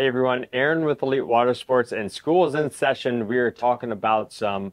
Hey everyone, Aaron with Elite Water Sports and school is in session. We are talking about some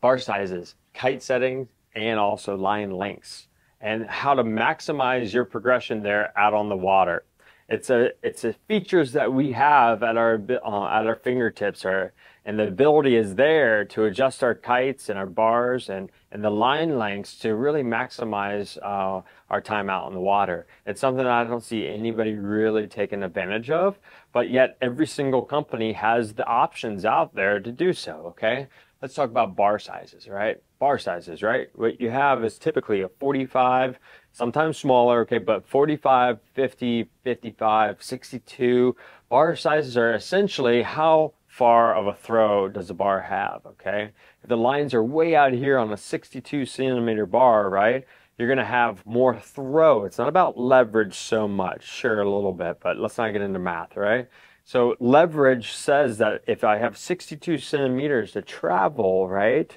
bar sizes, kite settings, and also line lengths and how to maximize your progression there out on the water. It's a it's a features that we have at our uh, at our fingertips, our, and the ability is there to adjust our kites and our bars and and the line lengths to really maximize uh, our time out in the water. It's something I don't see anybody really taking advantage of, but yet every single company has the options out there to do so. Okay, let's talk about bar sizes, right? Bar sizes, right? What you have is typically a 45, sometimes smaller, okay, but 45, 50, 55, 62. Bar sizes are essentially how far of a throw does the bar have, okay? If the lines are way out here on a 62 centimeter bar, right, you're going to have more throw. It's not about leverage so much, sure, a little bit, but let's not get into math, right? So leverage says that if I have 62 centimeters to travel, right,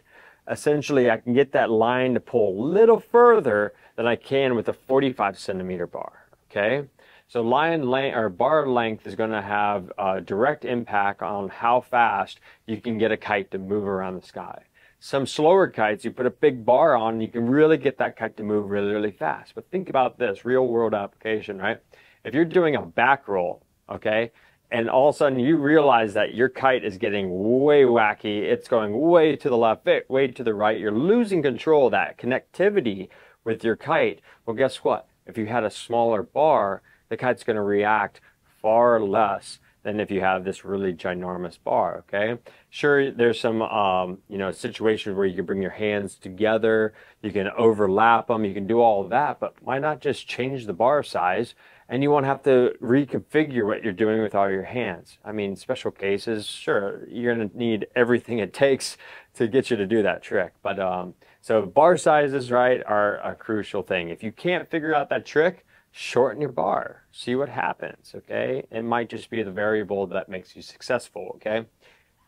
essentially I can get that line to pull a little further than I can with a 45 centimeter bar, okay? So line length or bar length is going to have a direct impact on how fast you can get a kite to move around the sky. Some slower kites, you put a big bar on, you can really get that kite to move really, really fast. But think about this real world application, right? If you're doing a back roll, okay, and all of a sudden you realize that your kite is getting way wacky. It's going way to the left, way to the right. You're losing control of that connectivity with your kite. Well, guess what? If you had a smaller bar, the kite's going to react far less than if you have this really ginormous bar, okay? Sure, there's some, um, you know, situations where you can bring your hands together, you can overlap them, you can do all of that, but why not just change the bar size and you won't have to reconfigure what you're doing with all your hands. I mean, special cases, sure, you're to need everything it takes to get you to do that trick. But um, so bar sizes, right, are a crucial thing. If you can't figure out that trick, shorten your bar. See what happens, okay? It might just be the variable that makes you successful, okay?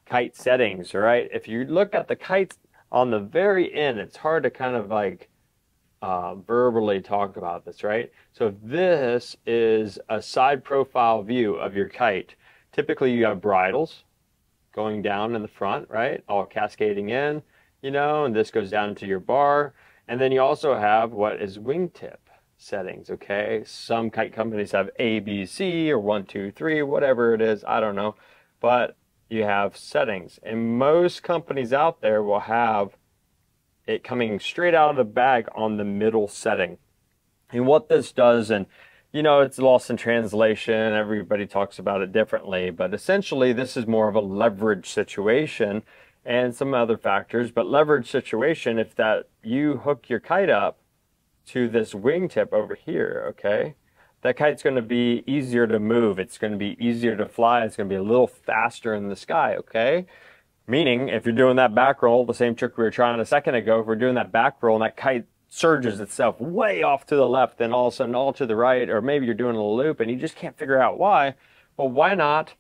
Kite settings, all right? If you look at the kites on the very end, it's hard to kind of like uh, verbally talk about this, right? So this is a side profile view of your kite. Typically you have bridles going down in the front, right? All cascading in, you know, and this goes down to your bar. And then you also have what is wingtip settings, okay? Some kite companies have A, B, C, or one, two, three, whatever it is, I don't know. But you have settings. And most companies out there will have it coming straight out of the bag on the middle setting. And what this does, and you know, it's lost in translation, everybody talks about it differently, but essentially this is more of a leverage situation and some other factors, but leverage situation, if that you hook your kite up to this wingtip over here, okay, that kite's going to be easier to move. It's going to be easier to fly. It's going to be a little faster in the sky, okay? Meaning, if you're doing that back roll, the same trick we were trying a second ago, if we're doing that back roll and that kite surges itself way off to the left, then all of a sudden all to the right, or maybe you're doing a loop and you just can't figure out why, well, why not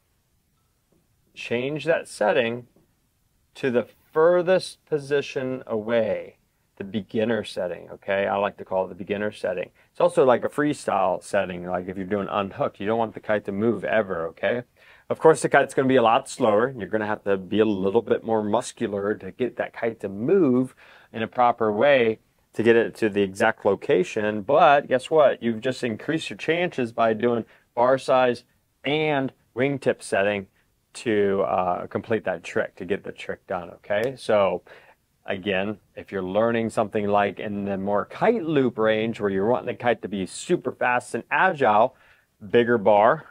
change that setting to the furthest position away, the beginner setting, okay? I like to call it the beginner setting. It's also like a freestyle setting, like if you're doing unhooked, you don't want the kite to move ever, okay? Of course, the kite's going to be a lot slower. You're going to have to be a little bit more muscular to get that kite to move in a proper way to get it to the exact location. But guess what? You've just increased your chances by doing bar size and wingtip setting to uh, complete that trick, to get the trick done, okay? So again, if you're learning something like in the more kite loop range where you're wanting the kite to be super fast and agile, bigger bar,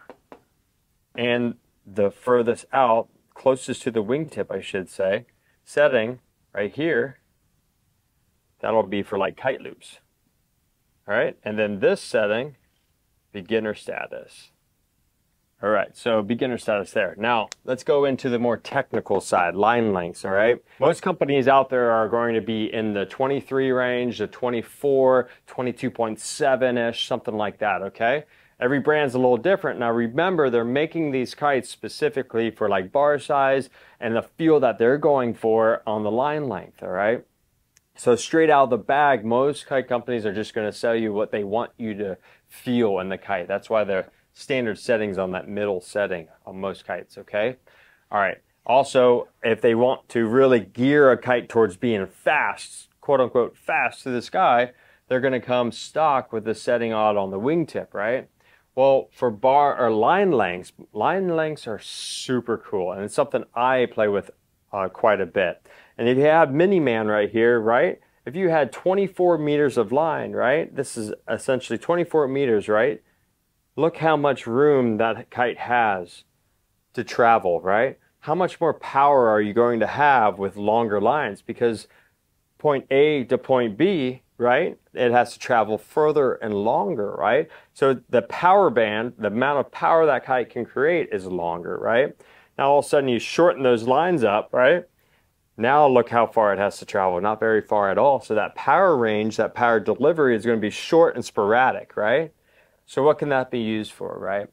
and the furthest out, closest to the wingtip, I should say, setting right here, that'll be for like kite loops. All right, and then this setting, beginner status. All right, so beginner status there. Now, let's go into the more technical side, line lengths, all right? Most companies out there are going to be in the 23 range, the 24, 22.7-ish, something like that, okay? Every brand's a little different. Now remember, they're making these kites specifically for like bar size and the feel that they're going for on the line length, all right? So straight out of the bag, most kite companies are just going to sell you what they want you to feel in the kite. That's why they're standard settings on that middle setting on most kites, okay? All right. Also, if they want to really gear a kite towards being fast, quote unquote, fast to the sky, they're going to come stock with the setting odd on the wingtip, right? Well, for bar or line lengths, line lengths are super cool, and it's something I play with uh, quite a bit. And if you have Mini Man right here, right? If you had 24 meters of line, right? This is essentially 24 meters, right? Look how much room that kite has to travel, right? How much more power are you going to have with longer lines? Because point A to point B, right? It has to travel further and longer, right? So the power band, the amount of power that kite can create is longer, right? Now all of a sudden you shorten those lines up, right? Now look how far it has to travel, not very far at all. So that power range, that power delivery is going to be short and sporadic, right? So what can that be used for, right?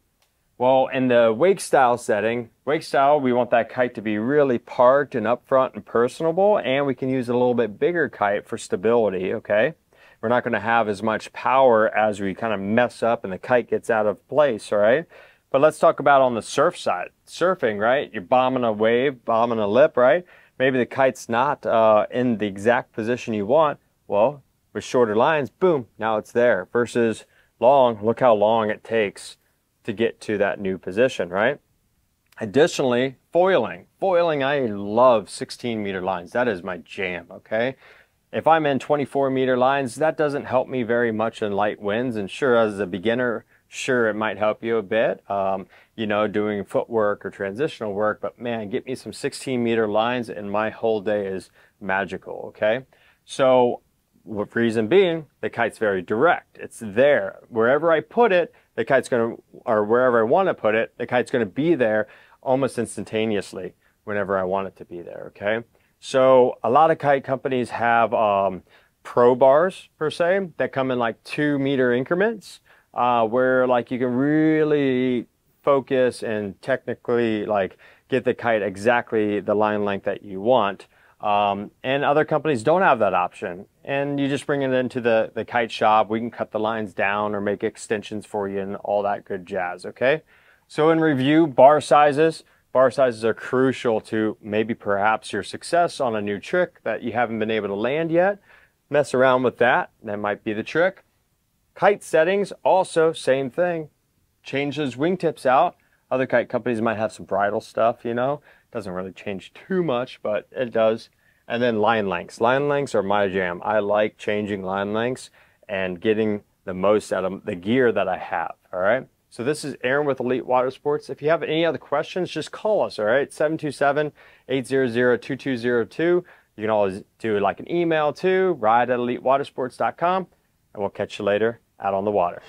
Well, in the wake style setting, wake style, we want that kite to be really parked and upfront and personable, and we can use a little bit bigger kite for stability, okay? We're not going to have as much power as we kind of mess up and the kite gets out of place, all right? But let's talk about on the surf side. Surfing, right? You're bombing a wave, bombing a lip, right? Maybe the kite's not uh, in the exact position you want. Well, with shorter lines, boom, now it's there. Versus long, look how long it takes to get to that new position, right? Additionally, foiling. Foiling, I love 16 meter lines. That is my jam, okay? If I'm in 24 meter lines, that doesn't help me very much in light winds. And sure, as a beginner, sure, it might help you a bit, um, you know, doing footwork or transitional work. But man, get me some 16 meter lines and my whole day is magical, okay? So, reason being, the kite's very direct. It's there. Wherever I put it, the kite's going to, or wherever I want to put it, the kite's going to be there almost instantaneously whenever I want it to be there, okay? So a lot of kite companies have um, pro bars per se that come in like two meter increments uh, where like you can really focus and technically like get the kite exactly the line length that you want. Um, and other companies don't have that option. And you just bring it into the, the kite shop. We can cut the lines down or make extensions for you and all that good jazz, okay? So in review, bar sizes. Bar sizes are crucial to maybe perhaps your success on a new trick that you haven't been able to land yet. Mess around with that. That might be the trick. Kite settings, also same thing. Change those wingtips out. Other kite companies might have some bridle stuff, you know. Doesn't really change too much, but it does. And then line lengths. Line lengths are my jam. I like changing line lengths and getting the most out of the gear that I have. All right. So this is Aaron with Elite Water Sports. If you have any other questions, just call us. All right. 727-800-2202. You can always do like an email too, ride at elitewatersports.com. And we'll catch you later out on the water.